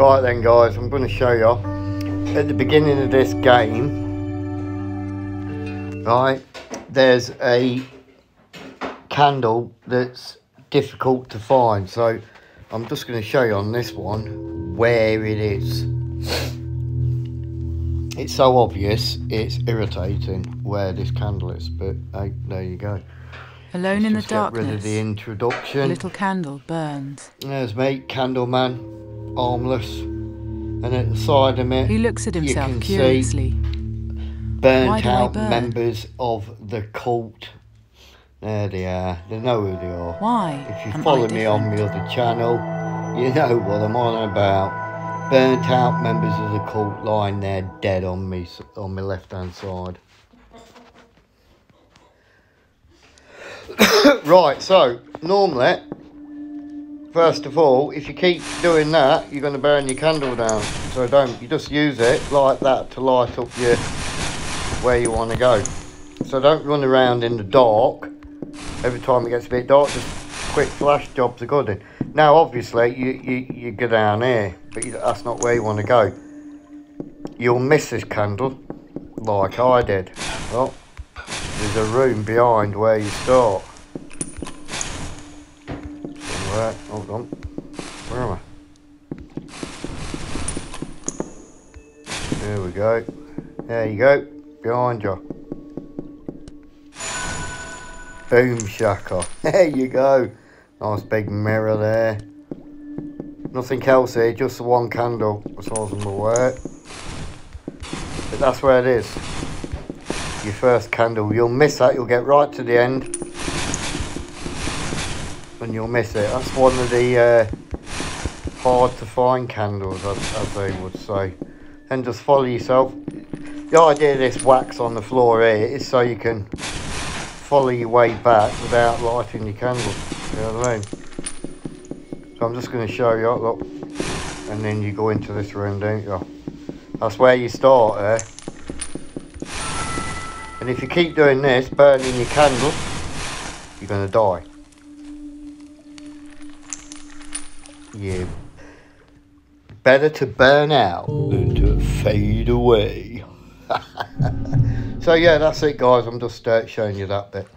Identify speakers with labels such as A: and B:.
A: Right then guys, I'm going to show you at the beginning of this game, right, there's a candle that's difficult to find. So I'm just going to show you on this one where it is. It's so obvious, it's irritating where this candle is, but hey, there you go.
B: Alone in the
A: get rid of
B: darkness,
A: the
B: a little candle burns.
A: There's me, Candleman, armless. And at the side of me,
B: He looks at himself curiously.
A: burnt
B: Why do I
A: out
B: burn?
A: members of the cult. There they are. They know who they are.
B: Why?
A: If you
B: am
A: follow me on my other channel, you know what I'm on about. Burnt out members of the cult lying there dead on me on my left hand side. right, so normally, first of all, if you keep doing that, you're going to burn your candle down. So don't, you just use it like that to light up your where you want to go. So don't run around in the dark every time it gets a bit dark. Just quick flash jobs are good. In. Now, obviously, you, you, you go down here, but you, that's not where you want to go. You'll miss this candle, like I did. Well, there's a room behind where you start. Somewhere, hold on. Where am I? There we go. There you go. Behind you. Boom shaka. There you go. Nice big mirror there. Nothing else here, just the one candle, as far as I'm aware. But that's where it is. Your first candle. You'll miss that, you'll get right to the end. And you'll miss it. That's one of the uh, hard to find candles, as, as they would say. Then just follow yourself. The idea of this wax on the floor here is so you can follow your way back without lighting your candle. You know what I mean? So I'm just going to show you, look. And then you go into this room, don't you? That's where you start there. And if you keep doing this, burning your candle, you're going to die. Yeah. Better to burn out than to fade away. so yeah, that's it guys. I'm just uh, showing you that bit.